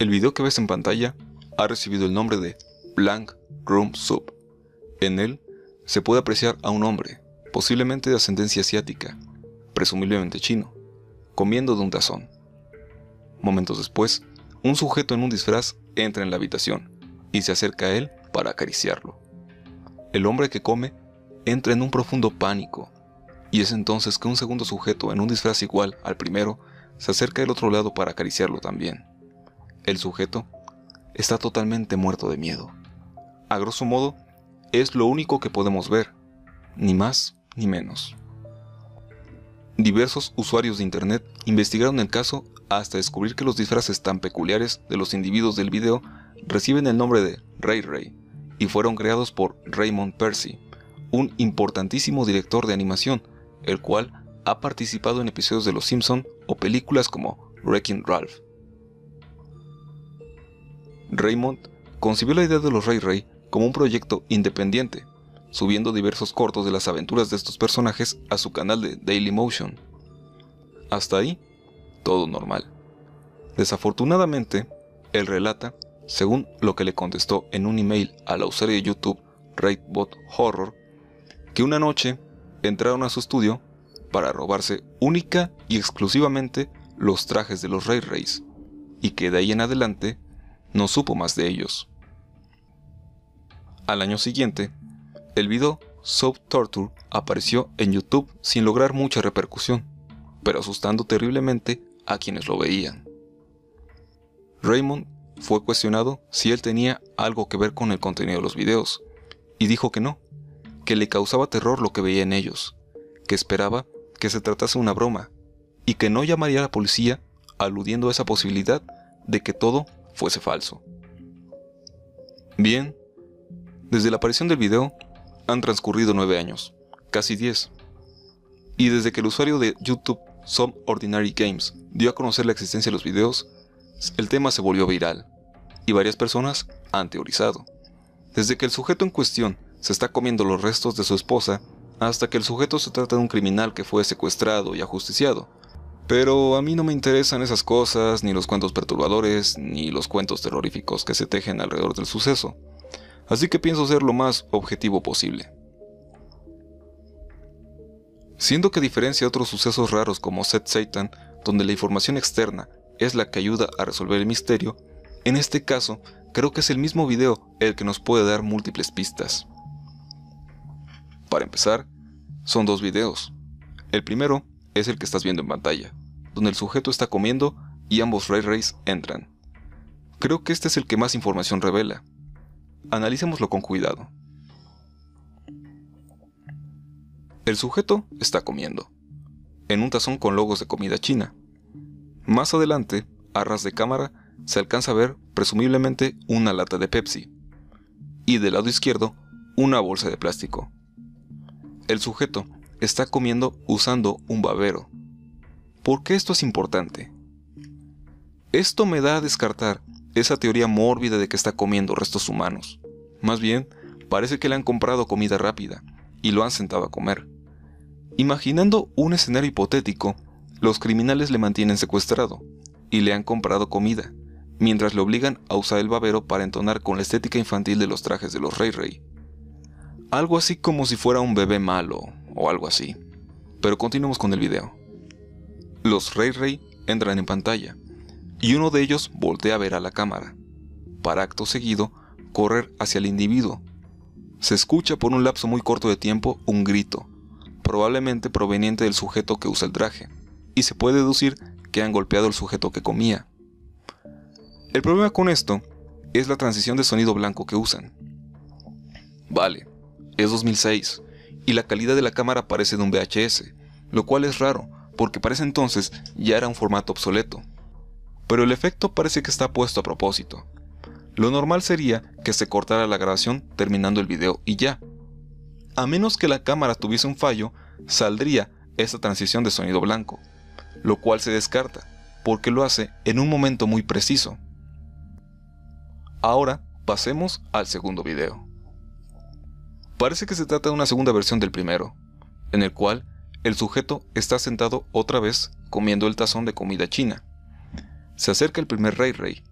El video que ves en pantalla ha recibido el nombre de Blank Room Soup. En él se puede apreciar a un hombre, posiblemente de ascendencia asiática, presumiblemente chino, comiendo de un tazón. Momentos después, un sujeto en un disfraz entra en la habitación y se acerca a él para acariciarlo. El hombre que come entra en un profundo pánico y es entonces que un segundo sujeto en un disfraz igual al primero se acerca del otro lado para acariciarlo también. El sujeto está totalmente muerto de miedo. A grosso modo, es lo único que podemos ver, ni más ni menos. Diversos usuarios de Internet investigaron el caso hasta descubrir que los disfraces tan peculiares de los individuos del video reciben el nombre de Ray Ray y fueron creados por Raymond Percy, un importantísimo director de animación, el cual ha participado en episodios de Los Simpson o películas como Wrecking Ralph. Raymond concibió la idea de los Ray Ray como un proyecto independiente, subiendo diversos cortos de las aventuras de estos personajes a su canal de Dailymotion. Hasta ahí, todo normal. Desafortunadamente, él relata, según lo que le contestó en un email a la usuaria de YouTube Raidbot Horror, que una noche entraron a su estudio para robarse única y exclusivamente los trajes de los Ray Rays, y que de ahí en adelante no supo más de ellos. Al año siguiente, el video Soap Torture apareció en YouTube sin lograr mucha repercusión, pero asustando terriblemente a quienes lo veían. Raymond fue cuestionado si él tenía algo que ver con el contenido de los videos, y dijo que no, que le causaba terror lo que veía en ellos, que esperaba que se tratase una broma, y que no llamaría a la policía aludiendo a esa posibilidad de que todo fuese falso. Bien, desde la aparición del video han transcurrido nueve años, casi diez, y desde que el usuario de YouTube Some Ordinary Games dio a conocer la existencia de los videos, el tema se volvió viral, y varias personas han teorizado. Desde que el sujeto en cuestión se está comiendo los restos de su esposa, hasta que el sujeto se trata de un criminal que fue secuestrado y ajusticiado, pero a mí no me interesan esas cosas, ni los cuentos perturbadores, ni los cuentos terroríficos que se tejen alrededor del suceso. Así que pienso ser lo más objetivo posible. Siendo que a diferencia de otros sucesos raros como Set Satan, donde la información externa es la que ayuda a resolver el misterio, en este caso creo que es el mismo video el que nos puede dar múltiples pistas. Para empezar, son dos videos. El primero es el que estás viendo en pantalla donde el sujeto está comiendo y ambos Ray Rays entran. Creo que este es el que más información revela. Analicémoslo con cuidado. El sujeto está comiendo, en un tazón con logos de comida china. Más adelante, a ras de cámara, se alcanza a ver presumiblemente una lata de Pepsi, y del lado izquierdo, una bolsa de plástico. El sujeto está comiendo usando un babero, ¿Por qué esto es importante? Esto me da a descartar esa teoría mórbida de que está comiendo restos humanos. Más bien, parece que le han comprado comida rápida y lo han sentado a comer. Imaginando un escenario hipotético, los criminales le mantienen secuestrado y le han comprado comida, mientras le obligan a usar el babero para entonar con la estética infantil de los trajes de los Rey Rey. Algo así como si fuera un bebé malo o algo así. Pero continuemos con el video. Los Rey Rey entran en pantalla y uno de ellos voltea a ver a la cámara, para acto seguido correr hacia el individuo. Se escucha por un lapso muy corto de tiempo un grito, probablemente proveniente del sujeto que usa el traje, y se puede deducir que han golpeado al sujeto que comía. El problema con esto es la transición de sonido blanco que usan. Vale, es 2006 y la calidad de la cámara parece de un VHS, lo cual es raro porque para ese entonces ya era un formato obsoleto. Pero el efecto parece que está puesto a propósito. Lo normal sería que se cortara la grabación terminando el video y ya. A menos que la cámara tuviese un fallo, saldría esta transición de sonido blanco, lo cual se descarta, porque lo hace en un momento muy preciso. Ahora pasemos al segundo video. Parece que se trata de una segunda versión del primero, en el cual el sujeto está sentado otra vez comiendo el tazón de comida china. Se acerca el primer rey rey,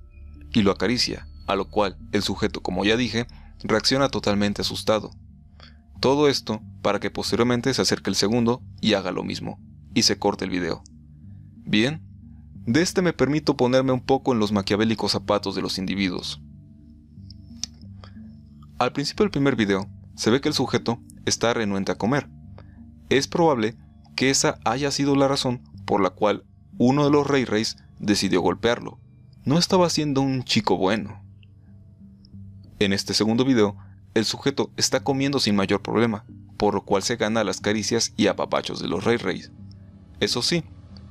y lo acaricia, a lo cual el sujeto, como ya dije, reacciona totalmente asustado. Todo esto para que posteriormente se acerque el segundo y haga lo mismo, y se corte el video. Bien, de este me permito ponerme un poco en los maquiavélicos zapatos de los individuos. Al principio del primer video, se ve que el sujeto está renuente a comer. Es probable que esa haya sido la razón por la cual uno de los Rey Reys decidió golpearlo. No estaba siendo un chico bueno. En este segundo video, el sujeto está comiendo sin mayor problema, por lo cual se gana las caricias y apapachos de los Rey Reys. Eso sí,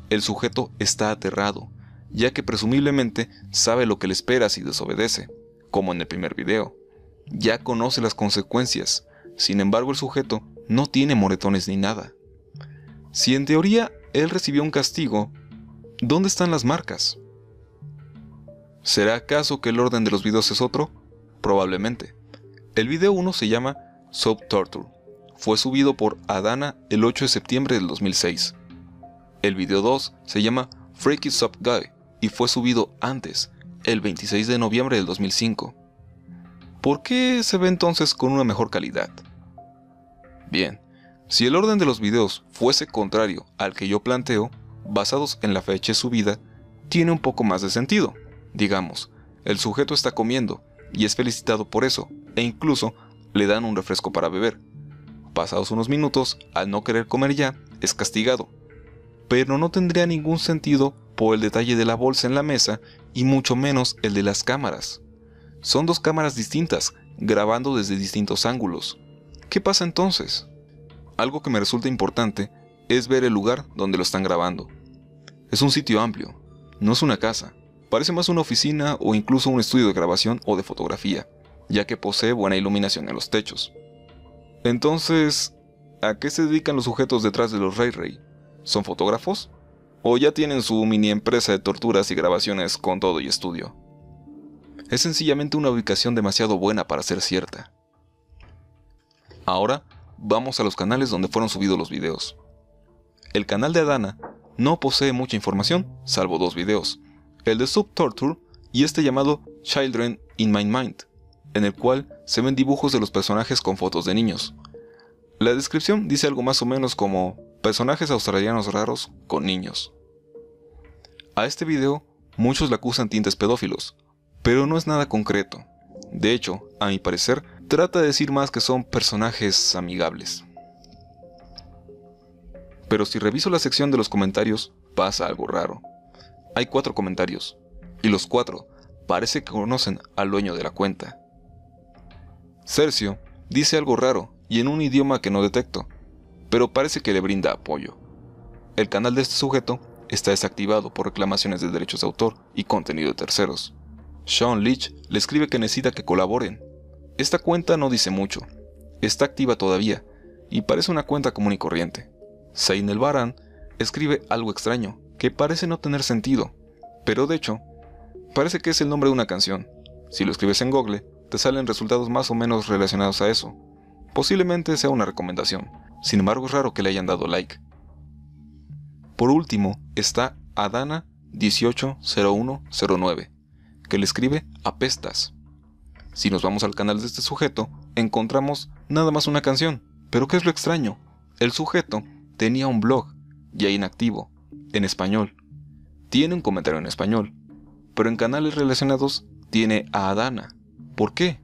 el sujeto está aterrado, ya que presumiblemente sabe lo que le espera si desobedece, como en el primer video. Ya conoce las consecuencias, sin embargo el sujeto no tiene moretones ni nada. Si en teoría él recibió un castigo, ¿dónde están las marcas? ¿Será acaso que el orden de los videos es otro? Probablemente. El video 1 se llama Soap Torture. Fue subido por Adana el 8 de septiembre del 2006. El video 2 se llama Freaky Soap Guy y fue subido antes, el 26 de noviembre del 2005. ¿Por qué se ve entonces con una mejor calidad? Bien, si el orden de los videos fuese contrario al que yo planteo, basados en la fecha de subida, tiene un poco más de sentido. Digamos, el sujeto está comiendo y es felicitado por eso, e incluso le dan un refresco para beber. Pasados unos minutos, al no querer comer ya, es castigado. Pero no tendría ningún sentido por el detalle de la bolsa en la mesa y mucho menos el de las cámaras. Son dos cámaras distintas, grabando desde distintos ángulos. ¿Qué pasa entonces? Algo que me resulta importante es ver el lugar donde lo están grabando. Es un sitio amplio, no es una casa. Parece más una oficina o incluso un estudio de grabación o de fotografía, ya que posee buena iluminación en los techos. Entonces, ¿a qué se dedican los sujetos detrás de los Ray Ray? ¿Son fotógrafos? ¿O ya tienen su mini empresa de torturas y grabaciones con todo y estudio? Es sencillamente una ubicación demasiado buena para ser cierta. Ahora vamos a los canales donde fueron subidos los videos. El canal de Adana no posee mucha información, salvo dos videos, el de Sub Torture y este llamado Children in My Mind, en el cual se ven dibujos de los personajes con fotos de niños. La descripción dice algo más o menos como personajes australianos raros con niños. A este video muchos le acusan tintes pedófilos, pero no es nada concreto. De hecho, a mi parecer, trata de decir más que son personajes amigables. Pero si reviso la sección de los comentarios, pasa algo raro. Hay cuatro comentarios, y los cuatro parece que conocen al dueño de la cuenta. Sergio dice algo raro y en un idioma que no detecto, pero parece que le brinda apoyo. El canal de este sujeto está desactivado por reclamaciones de derechos de autor y contenido de terceros. Sean Leach le escribe que necesita que colaboren, esta cuenta no dice mucho, está activa todavía y parece una cuenta común y corriente. Zain el Baran escribe algo extraño que parece no tener sentido, pero de hecho, parece que es el nombre de una canción. Si lo escribes en Google, te salen resultados más o menos relacionados a eso. Posiblemente sea una recomendación, sin embargo es raro que le hayan dado like. Por último está Adana 180109, que le escribe Apestas. Si nos vamos al canal de este sujeto, encontramos nada más una canción. Pero ¿qué es lo extraño? El sujeto tenía un blog, ya inactivo, en español. Tiene un comentario en español, pero en canales relacionados tiene a Adana. ¿Por qué?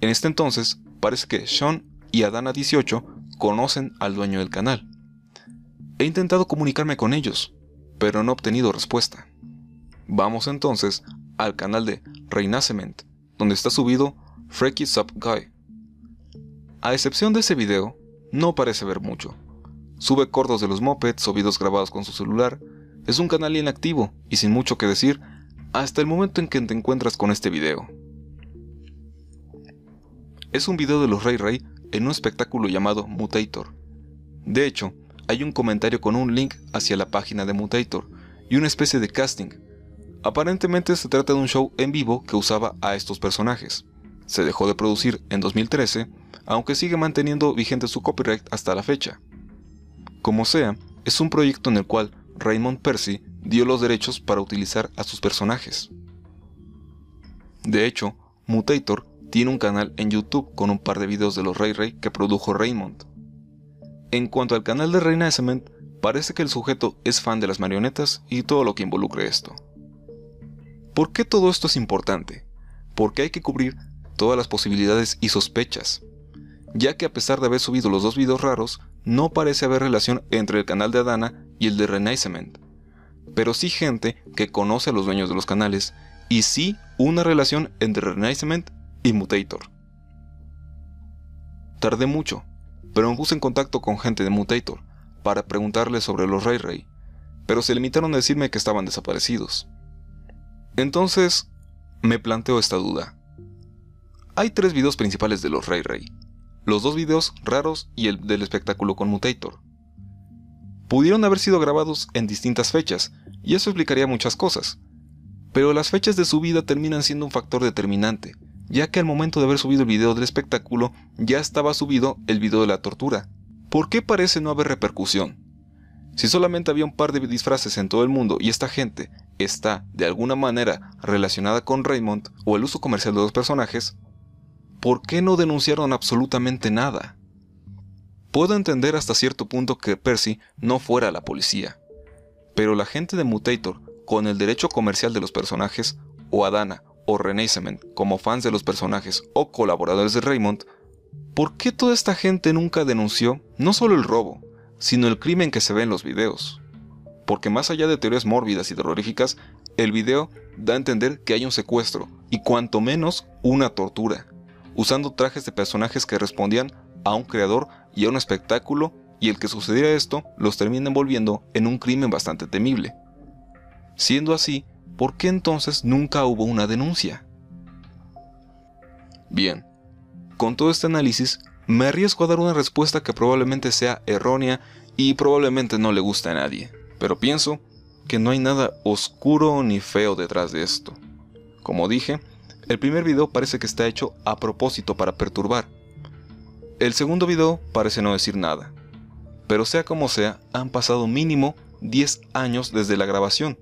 En este entonces, parece que Sean y Adana18 conocen al dueño del canal. He intentado comunicarme con ellos, pero no he obtenido respuesta. Vamos entonces al canal de Renacement, donde está subido Freaky Sub Guy. A excepción de ese video, no parece ver mucho. Sube cortos de los mopeds o videos grabados con su celular. Es un canal inactivo y sin mucho que decir hasta el momento en que te encuentras con este video. Es un video de los Ray Ray en un espectáculo llamado Mutator. De hecho, hay un comentario con un link hacia la página de Mutator y una especie de casting Aparentemente se trata de un show en vivo que usaba a estos personajes. Se dejó de producir en 2013, aunque sigue manteniendo vigente su copyright hasta la fecha. Como sea, es un proyecto en el cual Raymond Percy dio los derechos para utilizar a sus personajes. De hecho, Mutator tiene un canal en YouTube con un par de videos de los Ray Ray que produjo Raymond. En cuanto al canal de Reina Cement, parece que el sujeto es fan de las marionetas y todo lo que involucre esto. ¿Por qué todo esto es importante? Porque hay que cubrir todas las posibilidades y sospechas, ya que a pesar de haber subido los dos videos raros, no parece haber relación entre el canal de Adana y el de Renaissance, pero sí gente que conoce a los dueños de los canales y sí una relación entre Renaissance y Mutator. Tardé mucho, pero me puse en contacto con gente de Mutator para preguntarles sobre los Ray Ray, pero se limitaron a decirme que estaban desaparecidos. Entonces, me planteo esta duda. Hay tres videos principales de los Ray Ray, los dos videos raros y el del espectáculo con Mutator. Pudieron haber sido grabados en distintas fechas, y eso explicaría muchas cosas. Pero las fechas de su vida terminan siendo un factor determinante, ya que al momento de haber subido el video del espectáculo ya estaba subido el video de la tortura. ¿Por qué parece no haber repercusión? Si solamente había un par de disfraces en todo el mundo y esta gente está de alguna manera relacionada con Raymond o el uso comercial de los personajes, ¿por qué no denunciaron absolutamente nada? Puedo entender hasta cierto punto que Percy no fuera la policía, pero la gente de Mutator, con el derecho comercial de los personajes, o Adana o Renaissance como fans de los personajes o colaboradores de Raymond, ¿por qué toda esta gente nunca denunció no solo el robo, sino el crimen que se ve en los videos? Porque más allá de teorías mórbidas y terroríficas, el video da a entender que hay un secuestro y cuanto menos una tortura usando trajes de personajes que respondían a un creador y a un espectáculo, y el que sucediera esto los termina envolviendo en un crimen bastante temible. Siendo así, ¿por qué entonces nunca hubo una denuncia? Bien, con todo este análisis, me arriesgo a dar una respuesta que probablemente sea errónea y probablemente no le guste a nadie, pero pienso que no hay nada oscuro ni feo detrás de esto. Como dije, el primer video parece que está hecho a propósito para perturbar. El segundo video parece no decir nada. Pero sea como sea, han pasado mínimo 10 años desde la grabación.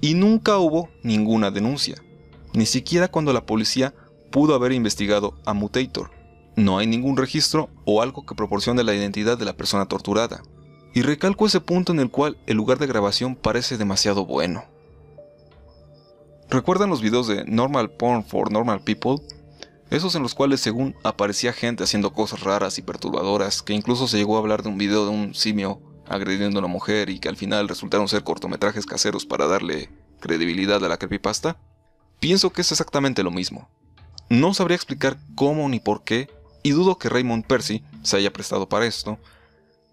Y nunca hubo ninguna denuncia. Ni siquiera cuando la policía pudo haber investigado a Mutator. No hay ningún registro o algo que proporcione la identidad de la persona torturada. Y recalco ese punto en el cual el lugar de grabación parece demasiado bueno. ¿Recuerdan los videos de Normal Porn for Normal People? Esos en los cuales según aparecía gente haciendo cosas raras y perturbadoras, que incluso se llegó a hablar de un video de un simio agrediendo a una mujer y que al final resultaron ser cortometrajes caseros para darle credibilidad a la creepypasta? Pienso que es exactamente lo mismo. No sabría explicar cómo ni por qué, y dudo que Raymond Percy se haya prestado para esto,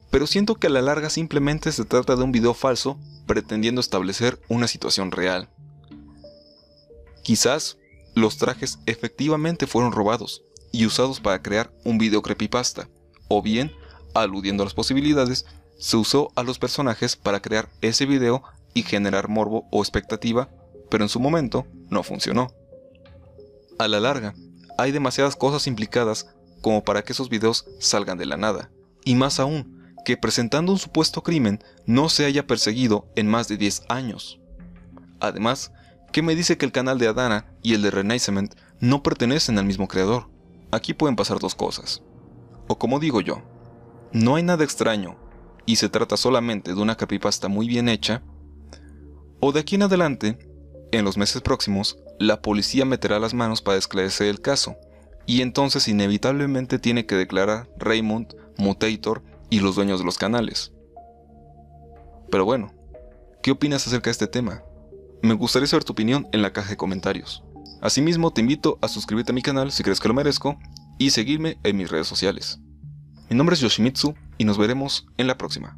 pero siento que a la larga simplemente se trata de un video falso pretendiendo establecer una situación real. Quizás los trajes efectivamente fueron robados y usados para crear un video creepypasta, o bien, aludiendo a las posibilidades, se usó a los personajes para crear ese video y generar morbo o expectativa, pero en su momento no funcionó. A la larga, hay demasiadas cosas implicadas como para que esos videos salgan de la nada, y más aún, que presentando un supuesto crimen no se haya perseguido en más de 10 años. Además, ¿Qué me dice que el canal de Adana y el de Renaissance no pertenecen al mismo creador. Aquí pueden pasar dos cosas. O como digo yo, no hay nada extraño y se trata solamente de una creepypasta muy bien hecha. O de aquí en adelante, en los meses próximos, la policía meterá las manos para esclarecer el caso, y entonces inevitablemente tiene que declarar Raymond, Mutator y los dueños de los canales. Pero bueno, ¿qué opinas acerca de este tema? Me gustaría saber tu opinión en la caja de comentarios. Asimismo, te invito a suscribirte a mi canal si crees que lo merezco y seguirme en mis redes sociales. Mi nombre es Yoshimitsu y nos veremos en la próxima.